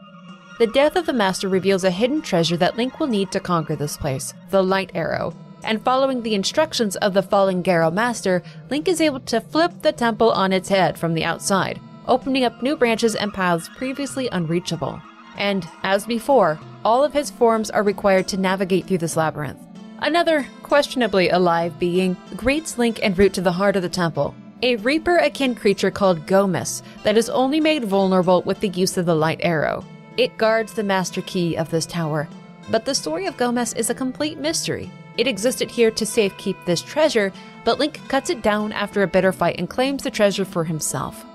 Speaker 1: The death of the Master reveals a hidden treasure that Link will need to conquer this place, the Light Arrow, and following the instructions of the fallen Garo Master, Link is able to flip the temple on its head from the outside, opening up new branches and paths previously unreachable. And, as before, all of his forms are required to navigate through this labyrinth. Another, questionably alive being, greets Link en route to the heart of the temple, a Reaper akin creature called Gomus that is only made vulnerable with the use of the light arrow. It guards the master key of this tower, but the story of Gomus is a complete mystery. It existed here to safekeep this treasure, but Link cuts it down after a bitter fight and claims the treasure for himself.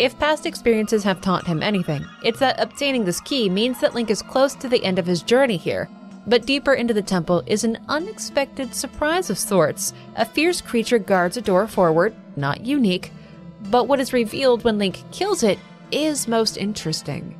Speaker 1: If past experiences have taught him anything, it's that obtaining this key means that Link is close to the end of his journey here. But deeper into the temple is an unexpected surprise of sorts. A fierce creature guards a door forward, not unique, but what is revealed when Link kills it is most interesting.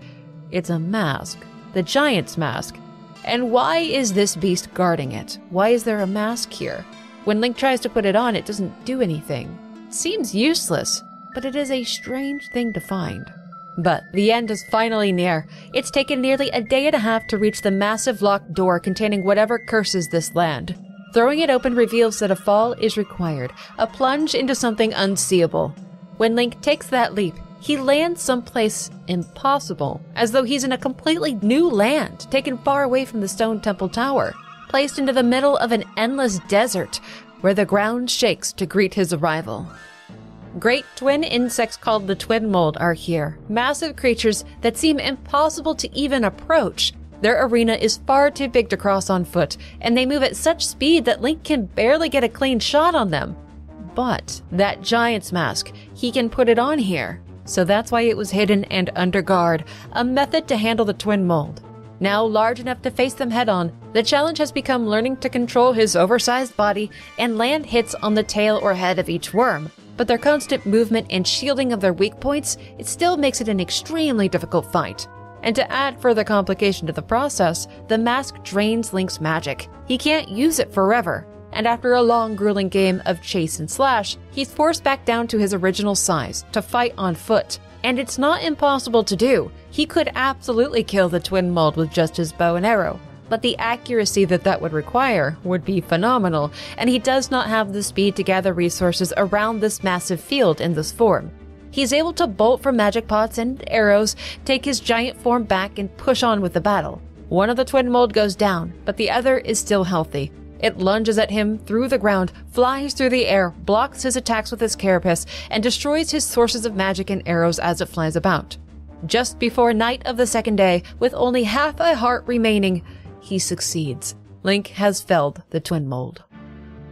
Speaker 1: It's a mask, the Giant's Mask. And why is this beast guarding it? Why is there a mask here? When Link tries to put it on, it doesn't do anything. Seems useless, but it is a strange thing to find. But the end is finally near. It's taken nearly a day and a half to reach the massive locked door containing whatever curses this land. Throwing it open reveals that a fall is required, a plunge into something unseeable. When Link takes that leap, he lands someplace impossible, as though he's in a completely new land, taken far away from the Stone Temple Tower, placed into the middle of an endless desert where the ground shakes to greet his arrival. Great twin insects called the twin mold are here, massive creatures that seem impossible to even approach. Their arena is far too big to cross on foot, and they move at such speed that Link can barely get a clean shot on them. But that giant's mask, he can put it on here. So that's why it was hidden and under guard, a method to handle the twin mold. Now large enough to face them head on, the challenge has become learning to control his oversized body and land hits on the tail or head of each worm, but their constant movement and shielding of their weak points, it still makes it an extremely difficult fight. And to add further complication to the process, the mask drains Link's magic. He can't use it forever, and after a long, grueling game of chase and slash, he's forced back down to his original size to fight on foot. And it's not impossible to do. He could absolutely kill the twin mold with just his bow and arrow, but the accuracy that that would require would be phenomenal, and he does not have the speed to gather resources around this massive field in this form. He's able to bolt from magic pots and arrows, take his giant form back, and push on with the battle. One of the twin mold goes down, but the other is still healthy. It lunges at him through the ground, flies through the air, blocks his attacks with its carapace, and destroys his sources of magic and arrows as it flies about. Just before night of the second day, with only half a heart remaining, he succeeds. Link has felled the twin mold.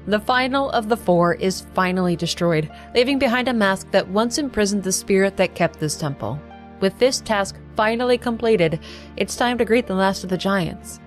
Speaker 1: The final of the four is finally destroyed, leaving behind a mask that once imprisoned the spirit that kept this temple. With this task finally completed, it's time to greet the last of the giants.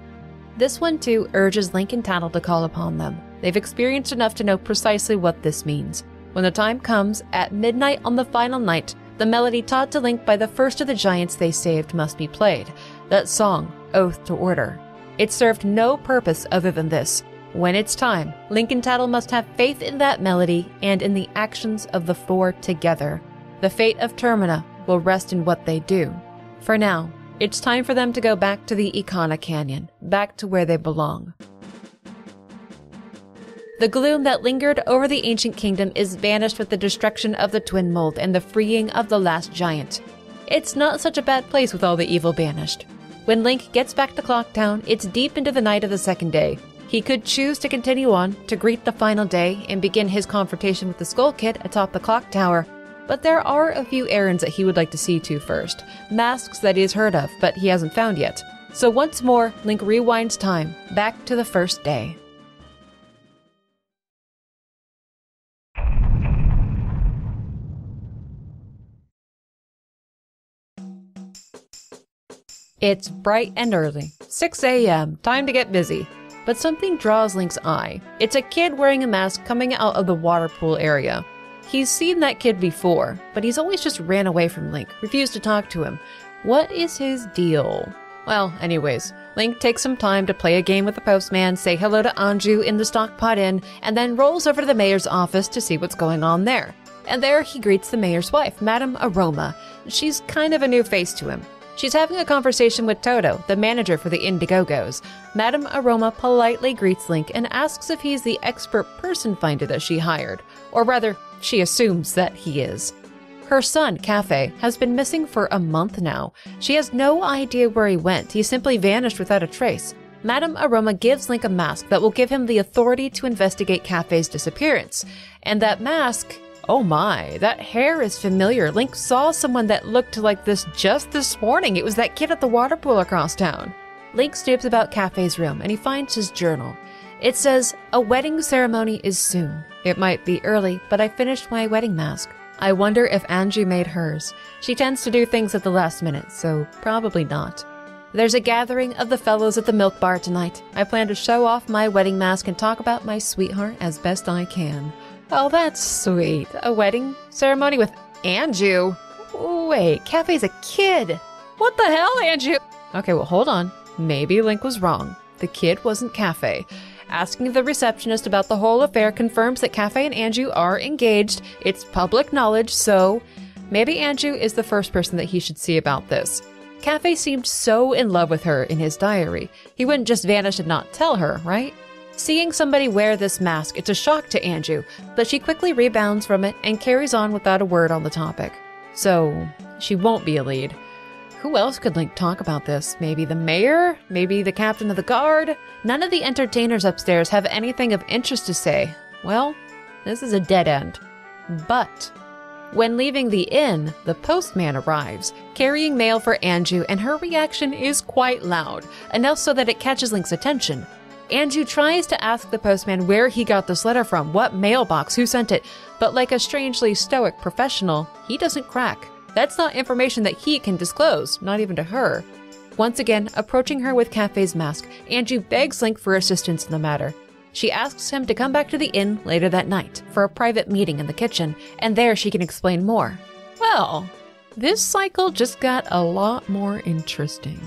Speaker 1: This one too urges Link and Tatl to call upon them. They've experienced enough to know precisely what this means. When the time comes, at midnight on the final night, the melody taught to Link by the first of the giants they saved must be played. That song, Oath to Order. It served no purpose other than this. When it's time, Link and Tatl must have faith in that melody and in the actions of the four together. The fate of Termina will rest in what they do. For now, it's time for them to go back to the Ikana Canyon, back to where they belong. The gloom that lingered over the ancient kingdom is vanished with the destruction of the Twin Mold and the freeing of the last giant. It's not such a bad place with all the evil banished. When Link gets back to Clocktown, it's deep into the night of the second day. He could choose to continue on to greet the final day and begin his confrontation with the Skull Kid atop the clock tower, but there are a few errands that he would like to see to first. Masks that he has heard of, but he hasn't found yet. So once more, Link rewinds time back to the first day. It's bright and early, 6 a.m., time to get busy. But something draws Link's eye. It's a kid wearing a mask coming out of the water pool area. He's seen that kid before, but he's always just ran away from Link, refused to talk to him. What is his deal? Well, anyways, Link takes some time to play a game with the postman, say hello to Anju in the Stockpot Inn, and then rolls over to the mayor's office to see what's going on there. And there he greets the mayor's wife, Madame Aroma. She's kind of a new face to him. She's having a conversation with Toto, the manager for the Indigo-Go's. Madame Aroma politely greets Link and asks if he's the expert person finder that she hired. Or rather, she assumes that he is. Her son, Kafei, has been missing for a month now. She has no idea where he went. He simply vanished without a trace. Madame Aroma gives Link a mask that will give him the authority to investigate Kafei's disappearance. And that mask Oh my, that hair is familiar. Link saw someone that looked like this just this morning. It was that kid at the water pool across town. Link snoops about Kafei's room and he finds his journal. It says, A wedding ceremony is soon. It might be early, but I finished my wedding mask. I wonder if Anju made hers. She tends to do things at the last minute, so probably not. There's a gathering of the fellows at the milk bar tonight. I plan to show off my wedding mask and talk about my sweetheart as best I can. Oh, that's sweet. A wedding ceremony with Anju. Wait, Kafei's a kid. What the hell, Anju? Okay, well, hold on. Maybe Link was wrong. The kid wasn't Kafei. Asking the receptionist about the whole affair confirms that Kafei and Anju are engaged. It's public knowledge, so maybe Anju is the first person that he should see about this. Kafei seemed so in love with her in his diary. He wouldn't just vanish and not tell her, right? Seeing somebody wear this mask, it's a shock to Anju, but she quickly rebounds from it and carries on without a word on the topic. So, she won't be a lead. Who else could Link talk about this? Maybe the mayor? Maybe the captain of the guard? None of the entertainers upstairs have anything of interest to say. Well, this is a dead end. But when leaving the inn, the postman arrives, carrying mail for Anju, and her reaction is quite loud, enough so that it catches Link's attention. Anju tries to ask the postman where he got this letter from, what mailbox, who sent it, but like a strangely stoic professional, he doesn't crack. That's not information that he can disclose, not even to her. Once again, approaching her with Kafei's mask, Anju begs Link for assistance in the matter. She asks him to come back to the inn later that night for a private meeting in the kitchen, and there she can explain more. Well, this cycle just got a lot more interesting.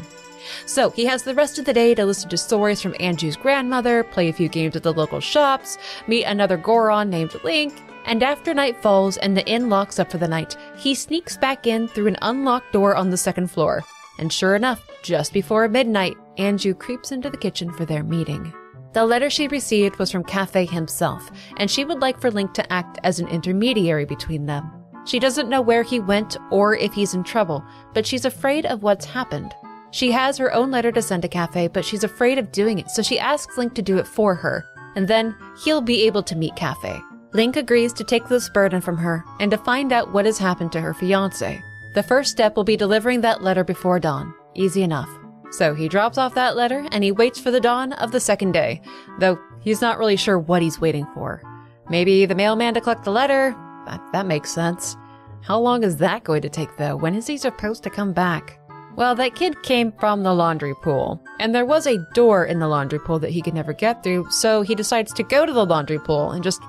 Speaker 1: So he has the rest of the day to listen to stories from Anju's grandmother, play a few games at the local shops, meet another Goron named Link, and after night falls and the inn locks up for the night, he sneaks back in through an unlocked door on the second floor. And sure enough, just before midnight, Anju creeps into the kitchen for their meeting. The letter she received was from Kafei himself, and she would like for Link to act as an intermediary between them. She doesn't know where he went or if he's in trouble, but she's afraid of what's happened. She has her own letter to send to Kafei, but she's afraid of doing it, so she asks Link to do it for her, and then he'll be able to meet Kafei. Link agrees to take this burden from her and to find out what has happened to her fiance. The first step will be delivering that letter before dawn. Easy enough. So he drops off that letter and he waits for the dawn of the second day, though he's not really sure what he's waiting for. Maybe the mailman to collect the letter? That, that makes sense. How long is that going to take, though? When is he supposed to come back? Well, that kid came from the laundry pool, and there was a door in the laundry pool that he could never get through, so he decides to go to the laundry pool and just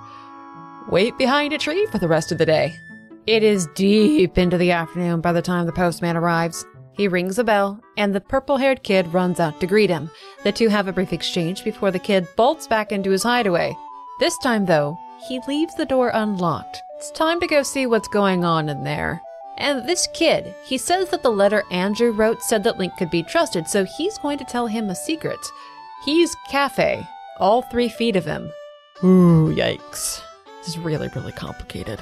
Speaker 1: wait behind a tree for the rest of the day. It is deep into the afternoon by the time the postman arrives. He rings a bell, and the purple haired kid runs out to greet him. The two have a brief exchange before the kid bolts back into his hideaway. This time, though, he leaves the door unlocked. It's time to go see what's going on in there. And this kid, he says that the letter Anju wrote said that Link could be trusted, so he's going to tell him a secret. He's Kafei, all three feet of him. Ooh, yikes. This is really, really complicated.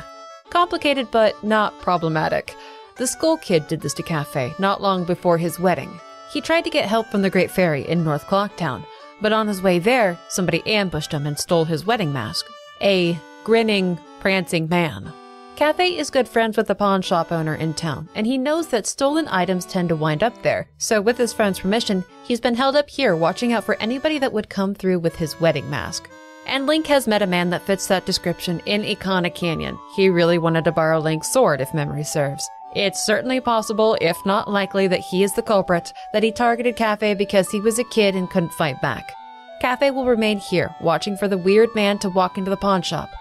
Speaker 1: Complicated, but not problematic. The Skull Kid did this to Kafei not long before his wedding. He tried to get help from the Great Fairy in North Clocktown. But on his way there, somebody ambushed him and stole his wedding mask. A grinning, prancing man. Kafei is good friends with the pawn shop owner in town, and he knows that stolen items tend to wind up there. So, with his friend's permission, he's been held up here watching out for anybody that would come through with his wedding mask. And Link has met a man that fits that description in Ikana Canyon. He really wanted to borrow Link's sword, if memory serves. It's certainly possible, if not likely, that he is the culprit, that he targeted Kafei because he was a kid and couldn't fight back. Kafei will remain here, watching for the weird man to walk into the pawn shop.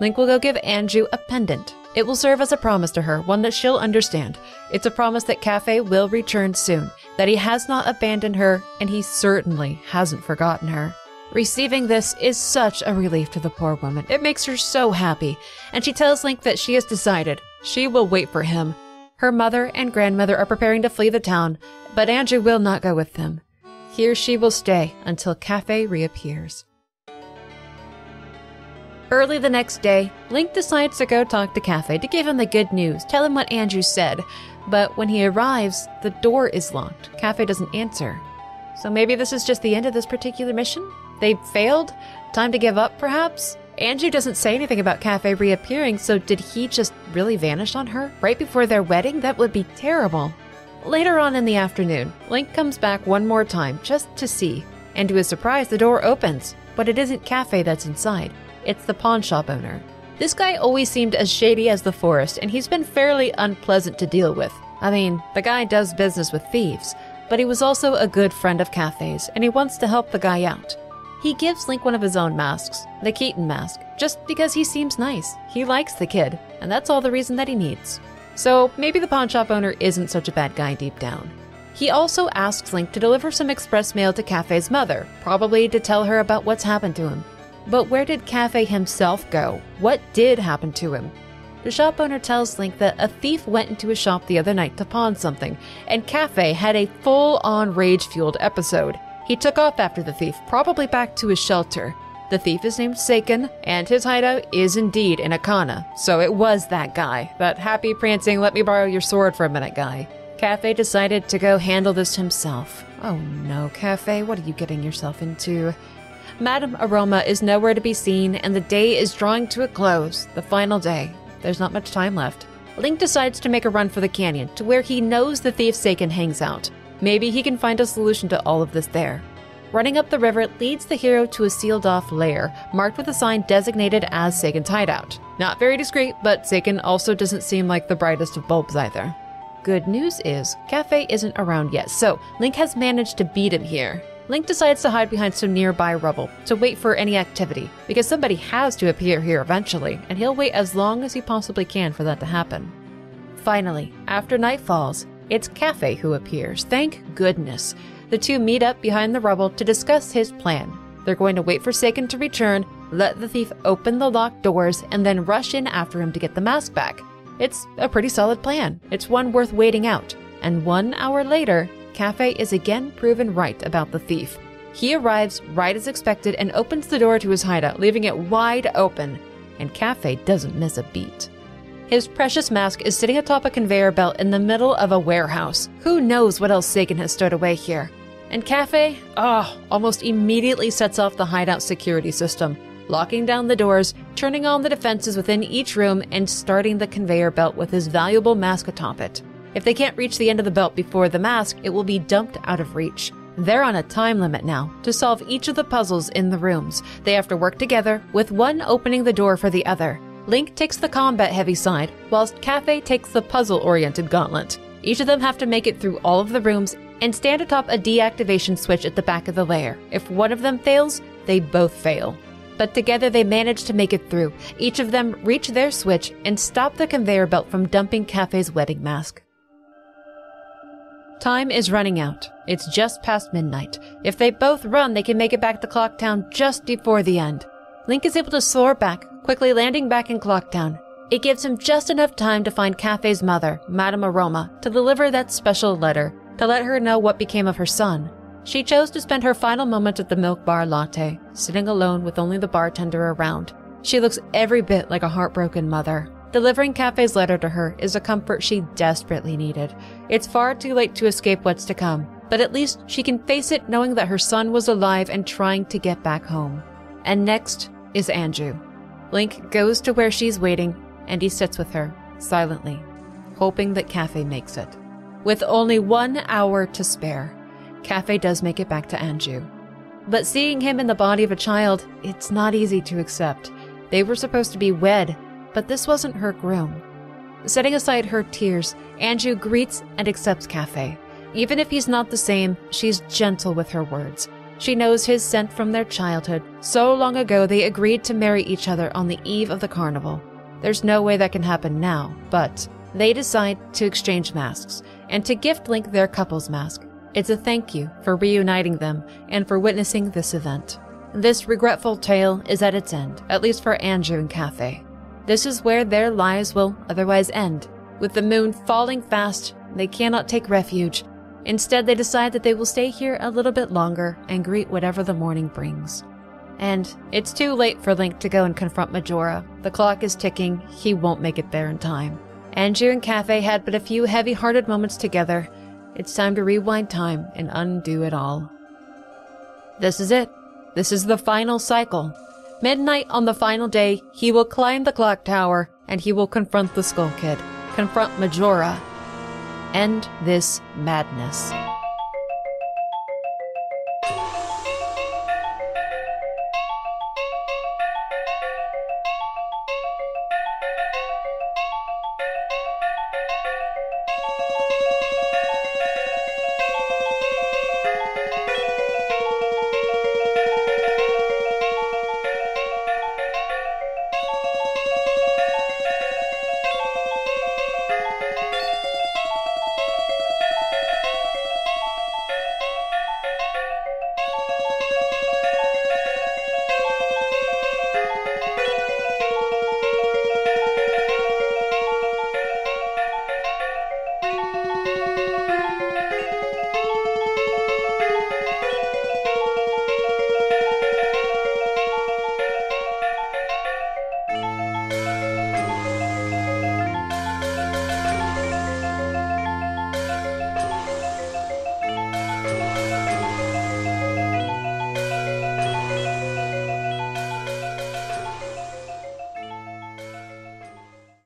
Speaker 1: Link will go give Anju a pendant. It will serve as a promise to her, one that she'll understand. It's a promise that Kafei will return soon, that he has not abandoned her, and he certainly hasn't forgotten her. Receiving this is such a relief to the poor woman. It makes her so happy, and she tells Link that she has decided she will wait for him. Her mother and grandmother are preparing to flee the town, but Anju will not go with them. Here she will stay until Kafei reappears. Early the next day, Link decides to go talk to Kafei to give him the good news, tell him what Anju said. But when he arrives, the door is locked. Kafei doesn't answer. So maybe this is just the end of this particular mission? They failed? Time to give up, perhaps? Anju doesn't say anything about Kafei reappearing, so did he just really vanish on her? Right before their wedding? That would be terrible. Later on in the afternoon, Link comes back one more time just to see, and to his surprise, the door opens, but it isn't Kafei that's inside. It's the pawn shop owner. This guy always seemed as shady as the forest, and he's been fairly unpleasant to deal with. I mean, the guy does business with thieves, but he was also a good friend of Kafei's, and he wants to help the guy out. He gives Link one of his own masks, the Keaton mask, just because he seems nice. He likes the kid, and that's all the reason that he needs. So maybe the pawn shop owner isn't such a bad guy deep down. He also asks Link to deliver some express mail to Kafei's mother, probably to tell her about what's happened to him. But where did Kafei himself go? What did happen to him? The shop owner tells Link that a thief went into his shop the other night to pawn something, and Kafei had a full on rage fueled episode. He took off after the thief, probably back to his shelter. The thief is named Seiken, and his hideout is indeed in Ikana, so it was that guy, that happy, prancing, let me borrow your sword for a minute guy. Kafei decided to go handle this himself. Oh no, Kafei, what are you getting yourself into? Madame Aroma is nowhere to be seen, and the day is drawing to a close, the final day. There's not much time left. Link decides to make a run for the canyon, to where he knows the thief Seiken hangs out. Maybe he can find a solution to all of this there. Running up the river leads the hero to a sealed off lair, marked with a sign designated as Seiken's hideout. Not very discreet, but Seiken also doesn't seem like the brightest of bulbs either. Good news is, Kafei isn't around yet, so Link has managed to beat him here. Link decides to hide behind some nearby rubble to wait for any activity, because somebody has to appear here eventually, and he'll wait as long as he possibly can for that to happen. Finally, after night falls, it's Kafei who appears. Thank goodness. The two meet up behind the rubble to discuss his plan. They're going to wait for Seiken to return, let the thief open the locked doors, and then rush in after him to get the mask back. It's a pretty solid plan. It's one worth waiting out. And one hour later, Kafei is again proven right about the thief. He arrives right as expected and opens the door to his hideout, leaving it wide open. And Kafei doesn't miss a beat. His precious mask is sitting atop a conveyor belt in the middle of a warehouse. Who knows what else Sagan has stowed away here? And Kafei, oh, almost immediately sets off the hideout security system, locking down the doors, turning on the defenses within each room, and starting the conveyor belt with his valuable mask atop it. If they can't reach the end of the belt before the mask, it will be dumped out of reach. They're on a time limit now to solve each of the puzzles in the rooms. They have to work together, with one opening the door for the other. Link takes the combat heavy side, whilst Kafei takes the puzzle oriented gauntlet. Each of them have to make it through all of the rooms and stand atop a deactivation switch at the back of the lair. If one of them fails, they both fail. But together they manage to make it through. Each of them reach their switch and stop the conveyor belt from dumping Kafei's wedding mask. Time is running out. It's just past midnight. If they both run, they can make it back to Clocktown just before the end. Link is able to soar back, quickly landing back in Clocktown. It gives him just enough time to find Kafei's mother, Madame Aroma, to deliver that special letter, to let her know what became of her son. She chose to spend her final moments at the Milk Bar Latte, sitting alone with only the bartender around. She looks every bit like a heartbroken mother. Delivering Kafei's letter to her is a comfort she desperately needed. It's far too late to escape what's to come, but at least she can face it knowing that her son was alive and trying to get back home. And next is Anju. Link goes to where she's waiting and he sits with her, silently, hoping that Kafei makes it. With only one hour to spare, Kafei does make it back to Anju. But seeing him in the body of a child, it's not easy to accept. They were supposed to be wed, but this wasn't her groom. Setting aside her tears, Anju greets and accepts Kafei. Even if he's not the same, she's gentle with her words. She knows his scent from their childhood. So long ago, they agreed to marry each other on the eve of the carnival. There's no way that can happen now, but they decide to exchange masks and to gift Link their couple's mask. It's a thank you for reuniting them and for witnessing this event. This regretful tale is at its end, at least for Anju and Kafei. This is where their lives will otherwise end. With the moon falling fast, they cannot take refuge. Instead, they decide that they will stay here a little bit longer and greet whatever the morning brings. And it's too late for Link to go and confront Majora. The clock is ticking, he won't make it there in time. Anju and Kafei had but a few heavy hearted moments together. It's time to rewind time and undo it all. This is it. This is the final cycle. Midnight on the final day, he will climb the clock tower and he will confront the Skull Kid, confront Majora, end this madness.